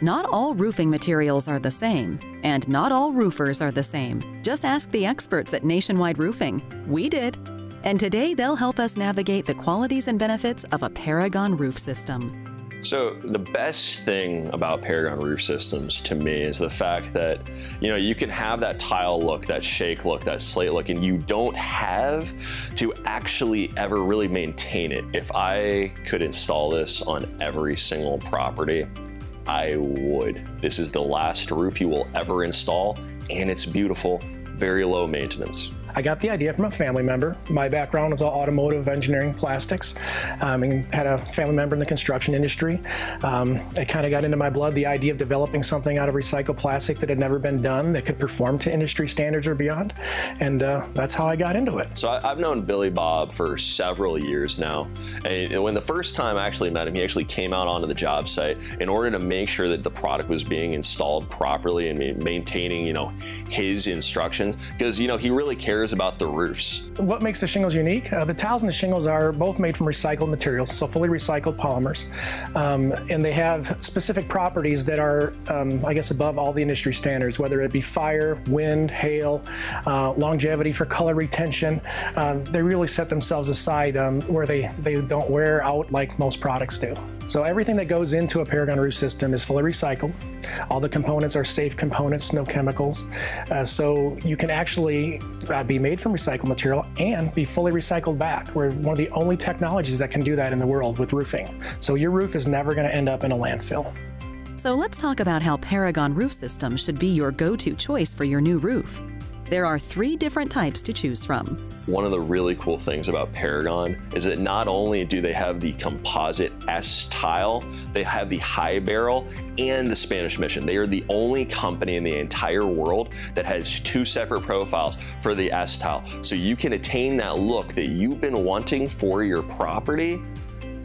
Not all roofing materials are the same, and not all roofers are the same. Just ask the experts at Nationwide Roofing. We did. And today they'll help us navigate the qualities and benefits of a Paragon roof system. So the best thing about Paragon roof systems to me is the fact that you know you can have that tile look, that shake look, that slate look, and you don't have to actually ever really maintain it. If I could install this on every single property, I would. This is the last roof you will ever install, and it's beautiful, very low maintenance. I got the idea from a family member. My background is all automotive engineering, plastics, um, and had a family member in the construction industry. Um, it kind of got into my blood the idea of developing something out of recycled plastic that had never been done that could perform to industry standards or beyond, and uh, that's how I got into it. So I, have known Billy Bob for several years now, and when the first time I actually met him, he actually came out onto the job site in order to make sure that the product was being installed properly and maintaining, you know, his instructions because you know he really cares cares about the roofs. What makes the shingles unique? Uh, the tiles and the shingles are both made from recycled materials, so fully recycled polymers. Um, and they have specific properties that are, um, I guess, above all the industry standards, whether it be fire, wind, hail, uh, longevity for color retention. Um, they really set themselves aside um, where they, they don't wear out like most products do. So everything that goes into a Paragon roof system is fully recycled. All the components are safe components, no chemicals. Uh, so you can actually uh, be made from recycled material and be fully recycled back. We're one of the only technologies that can do that in the world with roofing. So your roof is never going to end up in a landfill. So let's talk about how Paragon Roof System should be your go-to choice for your new roof. There are three different types to choose from. One of the really cool things about Paragon is that not only do they have the composite S tile, they have the high barrel and the Spanish Mission. They are the only company in the entire world that has two separate profiles for the S tile. So you can attain that look that you've been wanting for your property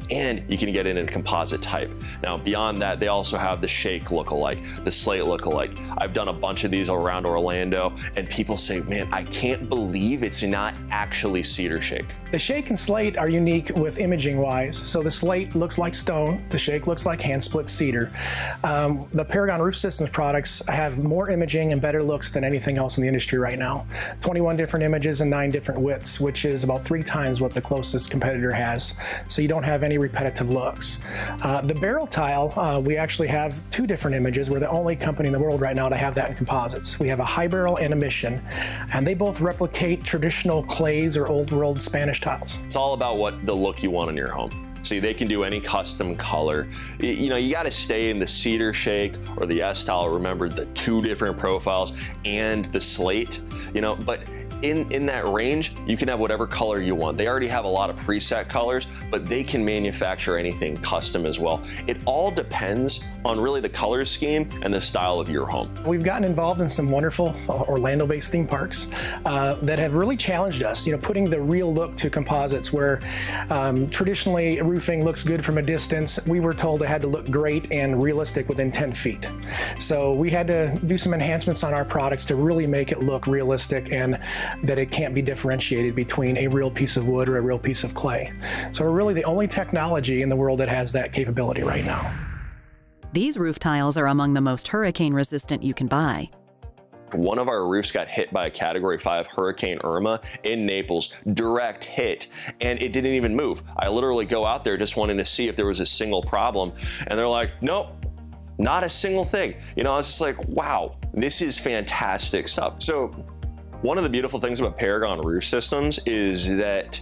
and you can get it in a composite type. Now beyond that, they also have the shake look-alike, the slate look-alike. I've done a bunch of these around Orlando and people say, man, I can't believe it's not actually cedar shake. The shake and slate are unique with imaging wise. So the slate looks like stone, the shake looks like hand split cedar. Um, the Paragon Roof Systems products have more imaging and better looks than anything else in the industry right now. 21 different images and nine different widths, which is about three times what the closest competitor has. So you don't have any repetitive looks. Uh, the barrel tile, uh, we actually have two different images. We're the only company in the world right now to have that in composites. We have a high barrel and a mission, and they both replicate traditional clays or old world Spanish tiles. It's all about what the look you want in your home. See, they can do any custom color. You know, you got to stay in the cedar shake or the S tile. Remember the two different profiles and the slate. You know, but in, in that range, you can have whatever color you want. They already have a lot of preset colors, but they can manufacture anything custom as well. It all depends on really the color scheme and the style of your home. We've gotten involved in some wonderful Orlando-based theme parks uh, that have really challenged us, you know, putting the real look to composites where um, traditionally roofing looks good from a distance. We were told it had to look great and realistic within 10 feet. So we had to do some enhancements on our products to really make it look realistic and that it can't be differentiated between a real piece of wood or a real piece of clay. So we're really the only technology in the world that has that capability right now. These roof tiles are among the most hurricane resistant you can buy. One of our roofs got hit by a Category 5 Hurricane Irma in Naples, direct hit, and it didn't even move. I literally go out there just wanting to see if there was a single problem, and they're like, nope, not a single thing. You know, it's just like, wow, this is fantastic stuff. So one of the beautiful things about Paragon roof systems is that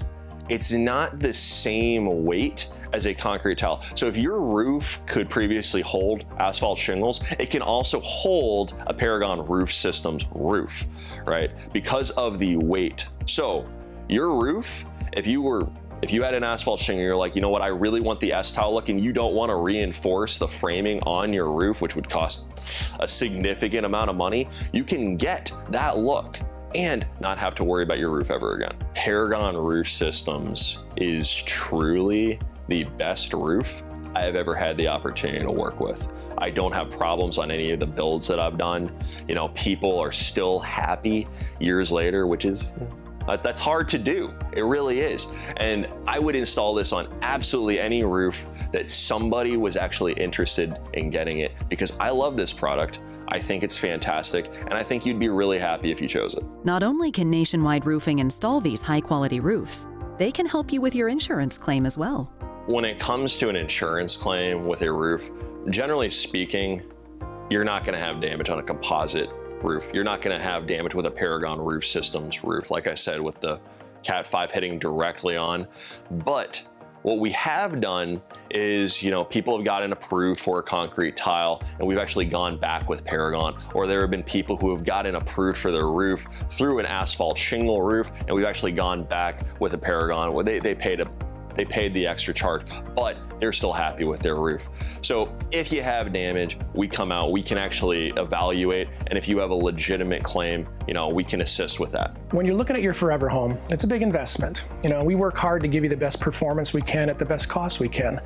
it's not the same weight as a concrete tile. So if your roof could previously hold asphalt shingles, it can also hold a Paragon roof systems roof, right? Because of the weight. So your roof, if you were if you had an asphalt shingle, you're like, you know what, I really want the S-tile look and you don't want to reinforce the framing on your roof, which would cost a significant amount of money, you can get that look and not have to worry about your roof ever again. Paragon Roof Systems is truly the best roof I have ever had the opportunity to work with. I don't have problems on any of the builds that I've done. You know, people are still happy years later, which is Uh, that's hard to do. It really is. And I would install this on absolutely any roof that somebody was actually interested in getting it because I love this product. I think it's fantastic, and I think you'd be really happy if you chose it. Not only can Nationwide Roofing install these high quality roofs, they can help you with your insurance claim as well. When it comes to an insurance claim with a roof, generally speaking, you're not going to have damage on a composite roof. You're not going to have damage with a Paragon Roof Systems roof, like I said, with the Cat 5 hitting directly on. But what we have done is, you know, people have gotten approved for a concrete tile and we've actually gone back with Paragon, or there have been people who have gotten approved for their roof through an asphalt shingle roof and we've actually gone back with a Paragon. They, they paid a they paid the extra charge, but they're still happy with their roof. So if you have damage, we come out, we can actually evaluate, and if you have a legitimate claim, you know, we can assist with that. When you're looking at your forever home, it's a big investment. You know, we work hard to give you the best performance we can at the best cost we can.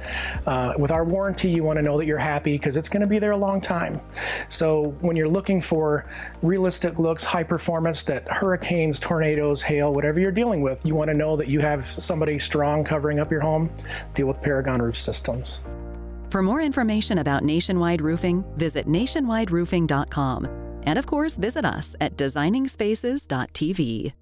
Uh, with our warranty, you want to know that you're happy because it's going to be there a long time. So when you're looking for realistic looks, high performance that hurricanes, tornadoes, hail, whatever you're dealing with, you want to know that you have somebody strong covering up your home, deal with Paragon Roof Systems. For more information about Nationwide Roofing, visit nationwideroofing.com. And of course, visit us at designingspaces.tv.